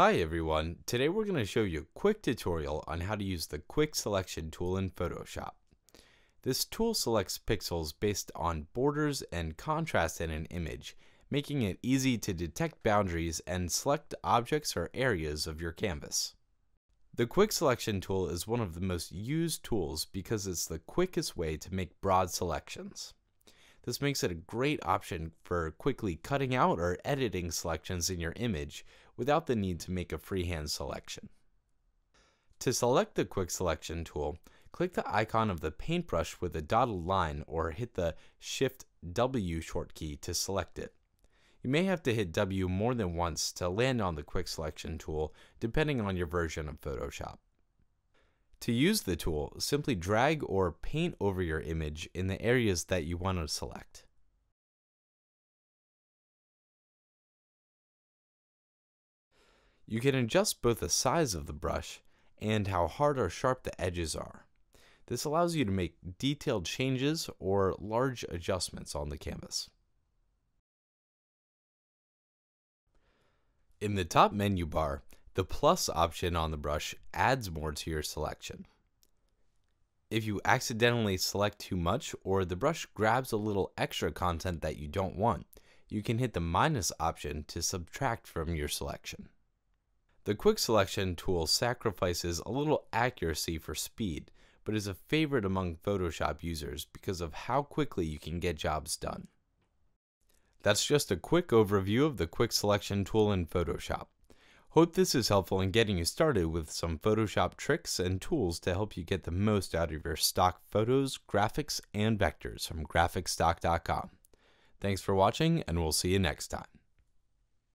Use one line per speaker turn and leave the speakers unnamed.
Hi everyone, today we're going to show you a quick tutorial on how to use the Quick Selection tool in Photoshop. This tool selects pixels based on borders and contrast in an image, making it easy to detect boundaries and select objects or areas of your canvas. The Quick Selection tool is one of the most used tools because it's the quickest way to make broad selections. This makes it a great option for quickly cutting out or editing selections in your image without the need to make a freehand selection. To select the Quick Selection tool, click the icon of the paintbrush with a dotted line or hit the Shift W shortkey to select it. You may have to hit W more than once to land on the Quick Selection tool depending on your version of Photoshop. To use the tool, simply drag or paint over your image in the areas that you want to select. You can adjust both the size of the brush and how hard or sharp the edges are. This allows you to make detailed changes or large adjustments on the canvas. In the top menu bar, the plus option on the brush adds more to your selection. If you accidentally select too much or the brush grabs a little extra content that you don't want, you can hit the minus option to subtract from your selection. The quick selection tool sacrifices a little accuracy for speed, but is a favorite among Photoshop users because of how quickly you can get jobs done. That's just a quick overview of the quick selection tool in Photoshop. Hope this is helpful in getting you started with some Photoshop tricks and tools to help you get the most out of your stock photos, graphics, and vectors from graphicstock.com. Thanks for watching, and we'll see you next time.